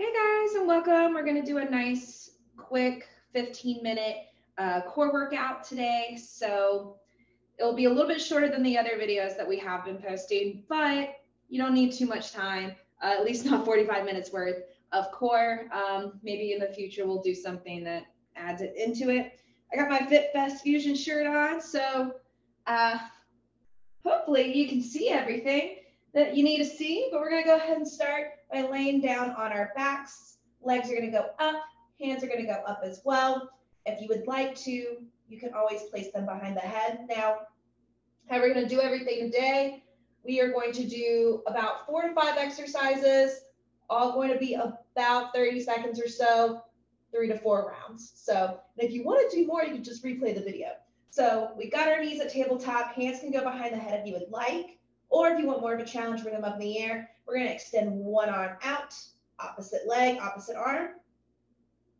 Hey guys, and welcome. We're going to do a nice, quick 15 minute uh, core workout today. So it'll be a little bit shorter than the other videos that we have been posting, but you don't need too much time, uh, at least not 45 minutes worth of core. Um, maybe in the future we'll do something that adds it into it. I got my Fit Fest Fusion shirt on, so uh, hopefully you can see everything that you need to see, but we're gonna go ahead and start by laying down on our backs. Legs are gonna go up, hands are gonna go up as well. If you would like to, you can always place them behind the head. Now, how we're gonna do everything today, we are going to do about four to five exercises, all going to be about 30 seconds or so, three to four rounds. So if you wanna do more, you can just replay the video. So we got our knees at tabletop, hands can go behind the head if you would like. Or if you want more of a challenge, bring them up in the air. We're going to extend one arm out, opposite leg, opposite arm,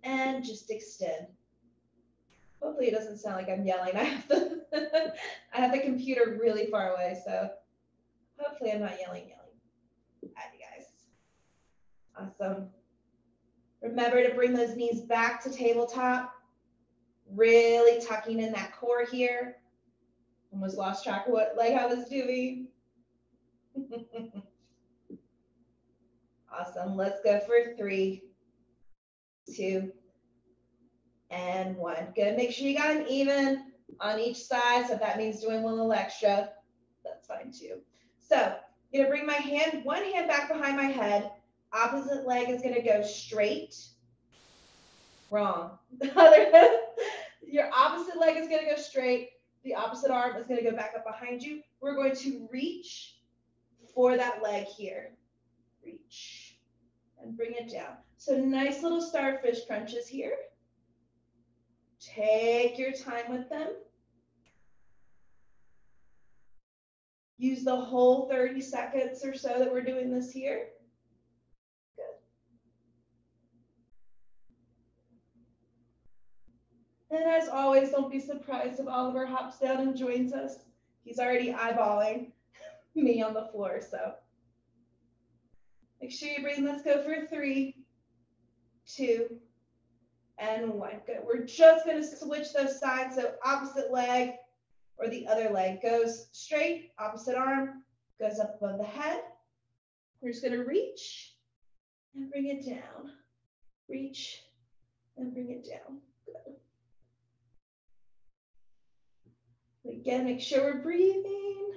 and just extend. Hopefully it doesn't sound like I'm yelling. I have the, I have the computer really far away, so hopefully I'm not yelling, yelling at you guys. Awesome. Remember to bring those knees back to tabletop, really tucking in that core here. Almost lost track of what leg I was doing. awesome. Let's go for three, two, and one. Good. Make sure you got an even on each side. So that means doing one little extra, that's fine too. So I'm going to bring my hand, one hand back behind my head. Opposite leg is going to go straight. Wrong. The other, your opposite leg is going to go straight. The opposite arm is going to go back up behind you. We're going to reach for that leg here. Reach and bring it down. So nice little starfish crunches here. Take your time with them. Use the whole 30 seconds or so that we're doing this here. Good. And as always, don't be surprised if Oliver hops down and joins us. He's already eyeballing me on the floor. So make sure you breathe. Let's go for three, two, and one. Good. We're just going to switch those sides. So opposite leg or the other leg goes straight, opposite arm goes up above the head. We're just going to reach and bring it down. Reach and bring it down. Good. Again, make sure we're breathing.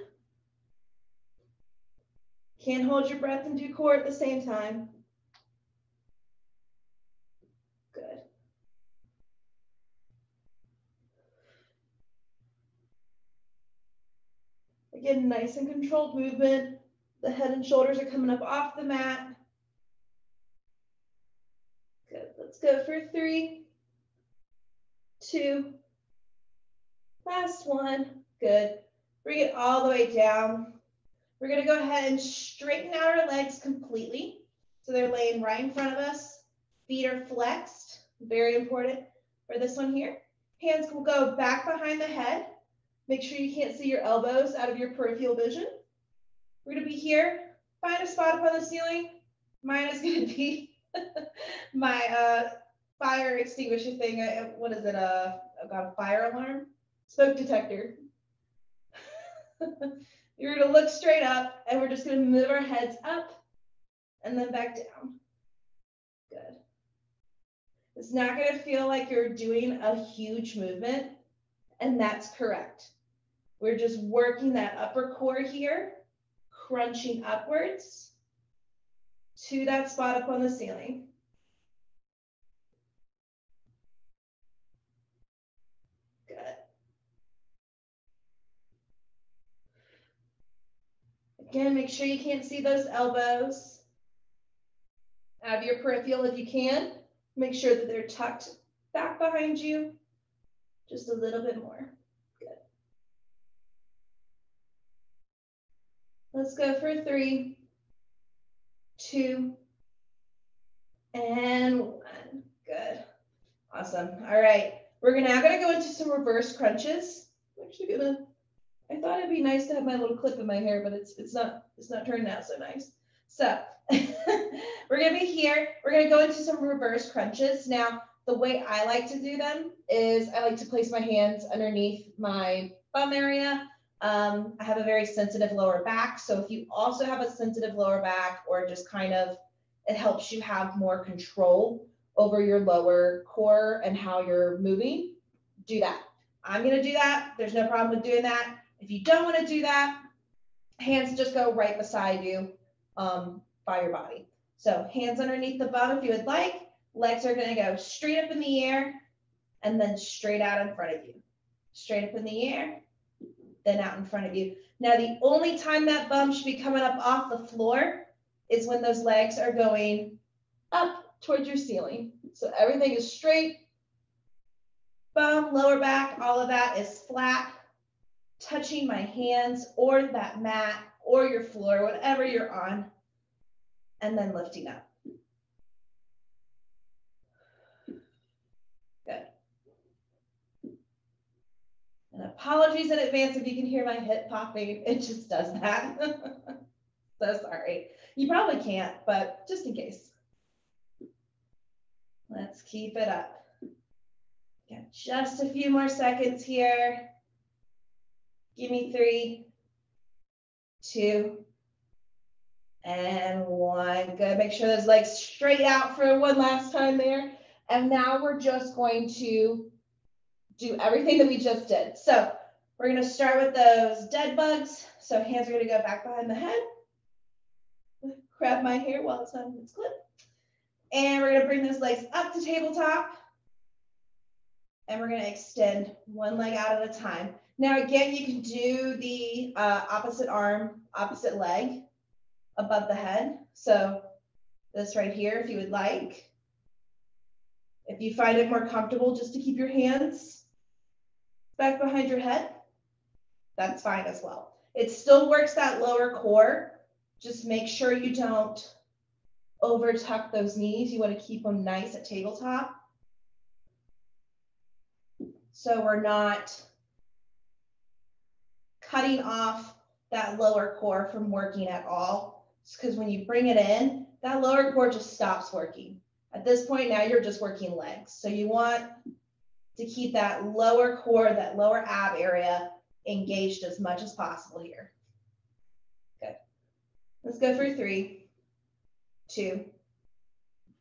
Can't hold your breath and do core at the same time. Good. Again, nice and controlled movement. The head and shoulders are coming up off the mat. Good. Let's go for three, two, last one. Good. Bring it all the way down. We're to go ahead and straighten out our legs completely. So they're laying right in front of us. Feet are flexed. Very important for this one here. Hands will go back behind the head. Make sure you can't see your elbows out of your peripheral vision. We're to be here. Find a spot up on the ceiling. Mine is to be my uh, fire extinguisher thing. What is it? Uh, I've got a fire alarm? Smoke detector. You're to look straight up and we're just to move our heads up and then back down. Good. It's not to feel like you're doing a huge movement, and that's correct. We're just working that upper core here, crunching upwards to that spot up on the ceiling. Again, make sure you can't see those elbows. Out of your peripheral if you can. Make sure that they're tucked back behind you. Just a little bit more. Good. Let's go for three, two, and one. Good. Awesome. All right. We're now going to go into some reverse crunches. I'm actually going to I thought it'd be nice to have my little clip in my hair, but it's it's not it's not turning out so nice. So we're gonna be here. We're gonna go into some reverse crunches. Now, the way I like to do them is I like to place my hands underneath my bum area. Um, I have a very sensitive lower back. So if you also have a sensitive lower back or just kind of, it helps you have more control over your lower core and how you're moving, do that. I'm gonna do that. There's no problem with doing that. If you don't wanna do that, hands just go right beside you um, by your body. So hands underneath the bum if you would like. Legs are gonna go straight up in the air and then straight out in front of you. Straight up in the air, then out in front of you. Now, the only time that bum should be coming up off the floor is when those legs are going up towards your ceiling. So everything is straight, bum, lower back, all of that is flat, touching my hands or that mat or your floor, whatever you're on, and then lifting up. Good. And apologies in advance if you can hear my hip popping. It just does that. so sorry. You probably can't, but just in case. Let's keep it up. Got just a few more seconds here. Give me three, two, and one. Good. Make sure those legs straight out for one last time there. And now we're just going to do everything that we just did. So we're going to start with those dead bugs. So hands are going to go back behind the head. Grab my hair while it's on its clip. And we're going to bring those legs up to tabletop. And we're going to extend one leg out at a time. Now, again, you can do the uh, opposite arm, opposite leg above the head. So this right here, if you would like. If you find it more comfortable just to keep your hands back behind your head, that's fine as well. It still works that lower core. Just make sure you don't over tuck those knees. You want to keep them nice at tabletop. So we're not cutting off that lower core from working at all. Because when you bring it in, that lower core just stops working. At this point now, you're just working legs. So you want to keep that lower core, that lower ab area engaged as much as possible here. Good. Let's go for three, two,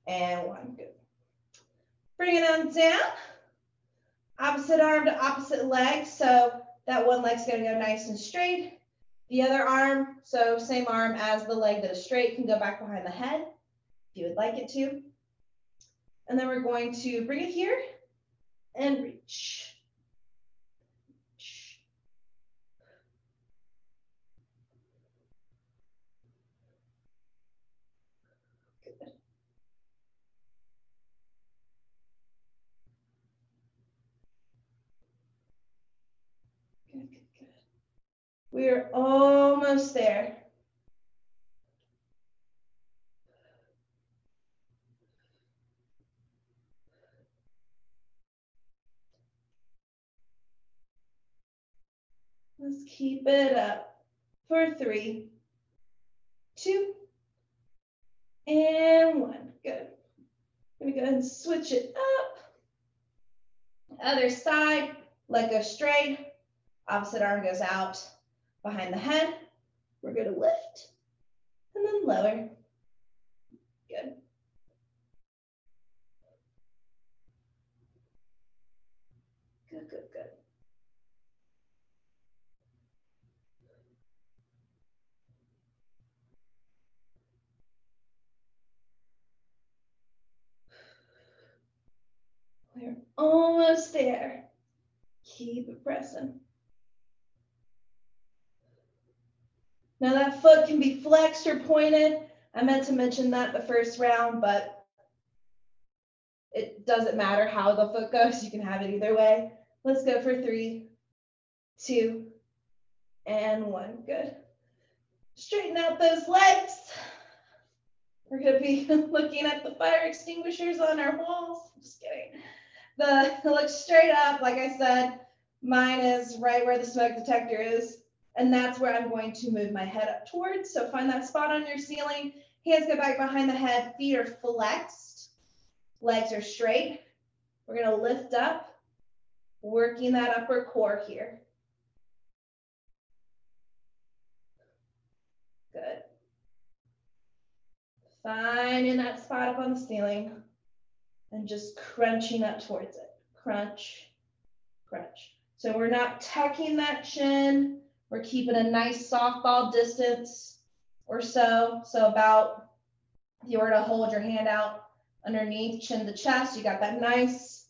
and one. Good. Bring it on down. Opposite arm to opposite leg. So that one leg's going to go nice and straight. The other arm, so same arm as the leg that is straight, can go back behind the head if you would like it to. And then we're going to bring it here and reach. Good, good, good. We're almost there. Let's keep it up for three, two, and one. Good. I'm gonna go ahead and switch it up. Other side, leg goes straight, opposite arm goes out behind the head. We're gonna lift and then lower. Good. Good, good, good. We're almost there. Keep pressing. Now that foot can be flexed or pointed. I meant to mention that the first round, but it doesn't matter how the foot goes. You can have it either way. Let's go for three, two, and one. Good. Straighten out those legs. We're going to be looking at the fire extinguishers on our walls. Just kidding. The look straight up, like I said, mine is right where the smoke detector is. And that's where I'm going to move my head up towards. So find that spot on your ceiling Hands go back behind the head, feet are flexed, legs are straight. We're gonna lift up, working that upper core here. Good. Finding that spot up on the ceiling and just crunching up towards it. Crunch, crunch. So we're not tucking that chin. We're keeping a nice softball distance or so. So about, if you were to hold your hand out underneath chin to chest, you got that nice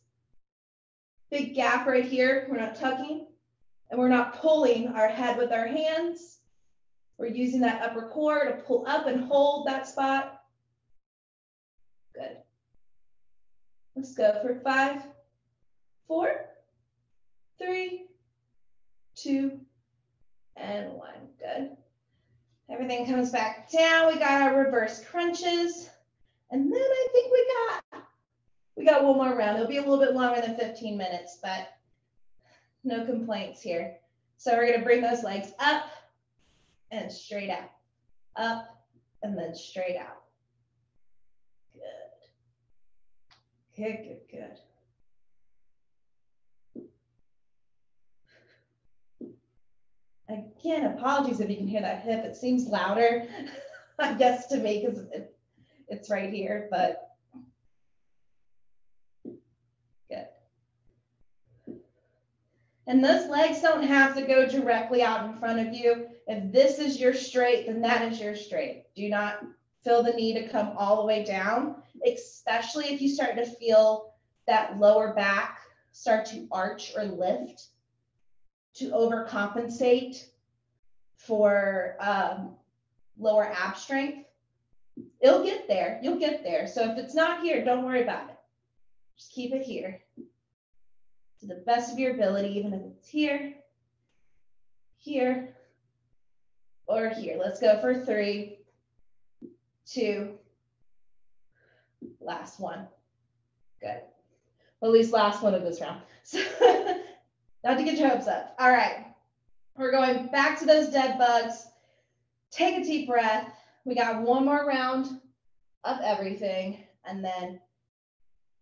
big gap right here. We're not tucking and we're not pulling our head with our hands. We're using that upper core to pull up and hold that spot. Good. Let's go for five, four, three, two, and one. Good. Everything comes back down. We got our reverse crunches. And then I think we got, we got one more round. It'll be a little bit longer than 15 minutes, but no complaints here. So we're gonna bring those legs up and straight out, up and then straight out. Good. Good, good, good. Again, apologies if you can hear that hip. It seems louder, I guess, to me because it, it's right here, but good. And those legs don't have to go directly out in front of you. If this is your straight, then that is your straight. Do not feel the need to come all the way down, especially if you start to feel that lower back start to arch or lift to overcompensate for um, lower ab strength. It'll get there. You'll get there. So if it's not here, don't worry about it. Just keep it here to the best of your ability, even if it's here, here, or here. Let's go for three, two, last one. Good. Well, at least last one of this round. So not to get your hopes up. All right. We're going back to those dead bugs. Take a deep breath. We got one more round of everything, and then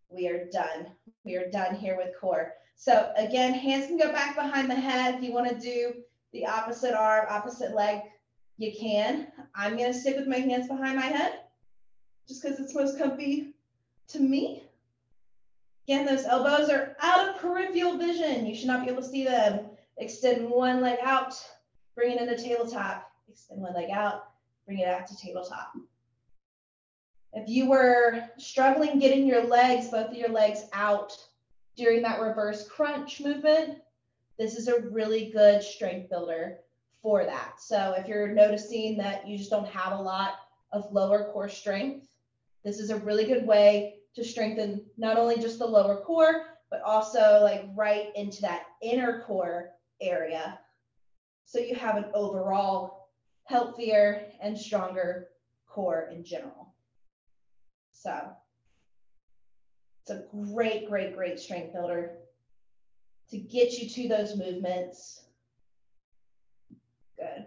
we are done. We are done here with core. So again, hands can go back behind the head. If you want to do the opposite arm, opposite leg, you can. I'm going to stick with my hands behind my head just because it's most comfy to me. Again, those elbows are out of peripheral vision. You should not be able to see them. Extend one leg out, bring it into tabletop. Extend one leg out, bring it out to tabletop. If you were struggling getting your legs, both of your legs out during that reverse crunch movement, this is a really good strength builder for that. So if you're noticing that you just don't have a lot of lower core strength, this is a really good way to strengthen not only just the lower core, but also like right into that inner core area. So you have an overall healthier and stronger core in general. So it's a great, great, great strength builder to get you to those movements. Good.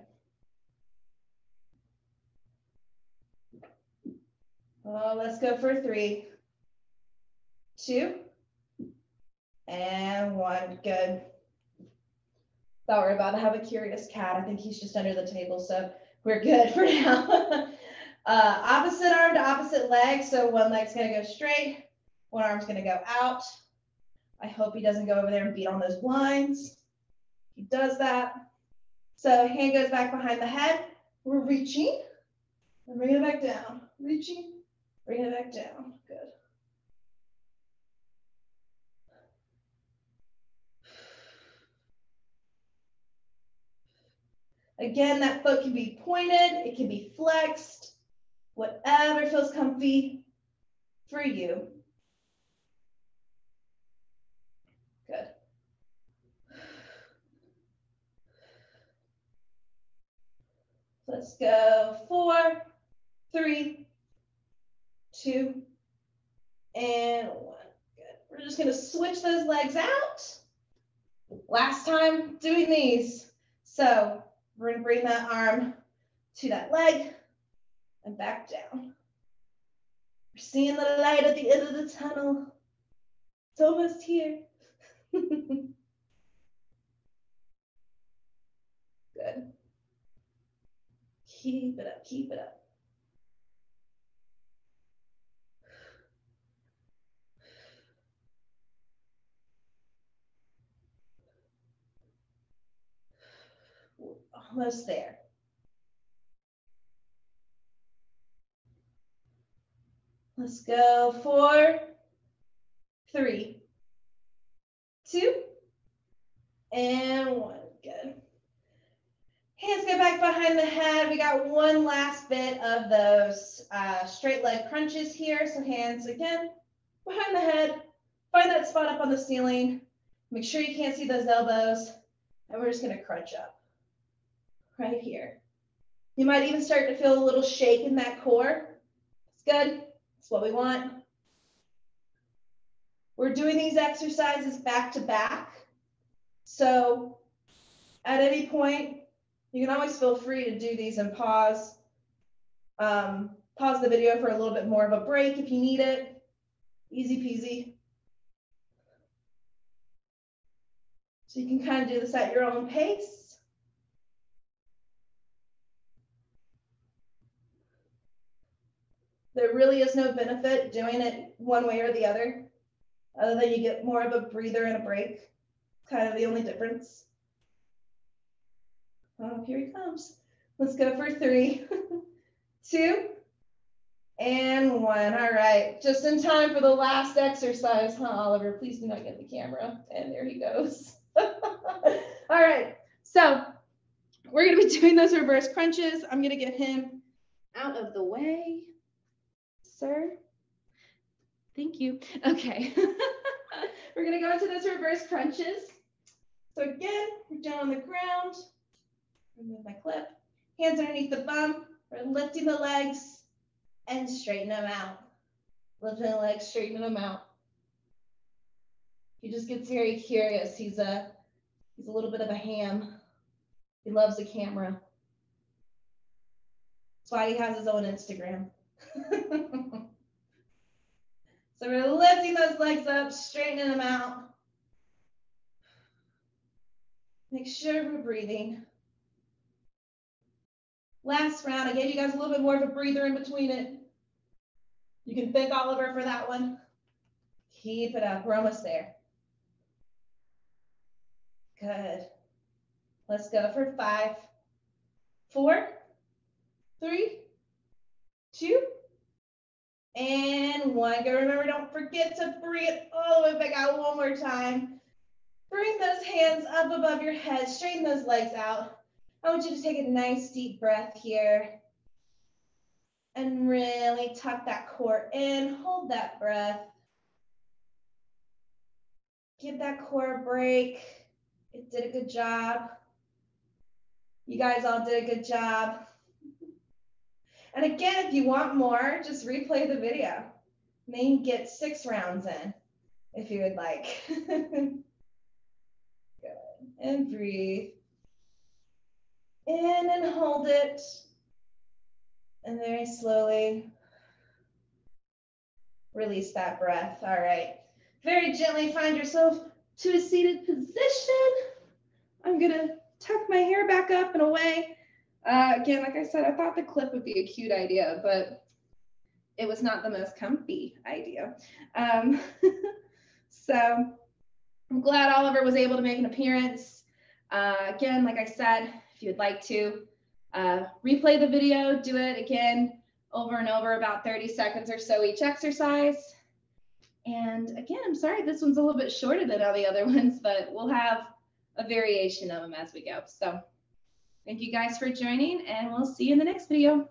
Oh, let's go for three, two, and one. Good. Thought we are about to have a curious cat. I think he's just under the table, so we're good for now. uh, opposite arm to opposite leg. So one leg's gonna go straight, one arm's gonna go out. I hope he doesn't go over there and beat on those blinds. He does that. So hand goes back behind the head. We're reaching and bringing it back down. Reaching, bringing it back down. Good. Again, that foot can be pointed, it can be flexed, whatever feels comfy for you. Good. Let's go four, three, two, and one. Good. We're just gonna switch those legs out. Last time doing these. So we're gonna bring that arm to that leg, and back down. We're seeing the light at the end of the tunnel. It's almost here. Good. Keep it up, keep it up. Almost there. Let's go. Four, three, two, and one. Good. Hands go back behind the head. We got one last bit of those uh, straight leg crunches here. So hands again behind the head. Find that spot up on the ceiling. Make sure you can't see those elbows. And we're just going to crunch up right here. You might even start to feel a little shake in that core. It's good. It's what we want. We're doing these exercises back to back. So at any point, you can always feel free to do these and pause. Um, pause the video for a little bit more of a break if you need it. Easy peasy. So you can kind of do this at your own pace. There really is no benefit doing it one way or the other, other than you get more of a breather and a break. Kind of the only difference. Oh, here he comes. Let's go for three, two, and one. All right, just in time for the last exercise, huh, Oliver? Please do not get the camera. And there he goes. All right, so we're gonna be doing those reverse crunches. I'm gonna get him out of the way sir. Thank you. Okay. we're going to go into those reverse crunches. So again, we're down on the ground. Remove my clip. Hands underneath the bum. We're lifting the legs and straighten them out. Lifting the legs, straightening them out. He just gets very curious. He's a he's a little bit of a ham. He loves the camera. That's why he has his own Instagram. so we're lifting those legs up, straightening them out. Make sure we're breathing. Last round, I gave you guys a little bit more of a breather in between it. You can thank Oliver for that one. Keep it up. We're almost there. Good. Let's go for five, four, three, two, and one. Go remember, don't forget to bring it all the way back out one more time. Bring those hands up above your head, straighten those legs out. I want you to take a nice deep breath here and really tuck that core in. Hold that breath. Give that core a break. It did a good job. You guys all did a good job. And again, if you want more, just replay the video. Maybe get six rounds in if you would like. Good. And breathe. In and hold it. And very slowly release that breath. All right. Very gently find yourself to a seated position. I'm going to tuck my hair back up and away uh, again, like I said, I thought the clip would be a cute idea, but it was not the most comfy idea. Um, so I'm glad Oliver was able to make an appearance. Uh, again, like I said, if you'd like to uh, replay the video, do it again over and over about 30 seconds or so each exercise. And again, I'm sorry, this one's a little bit shorter than all the other ones, but we'll have a variation of them as we go. So Thank you guys for joining and we'll see you in the next video.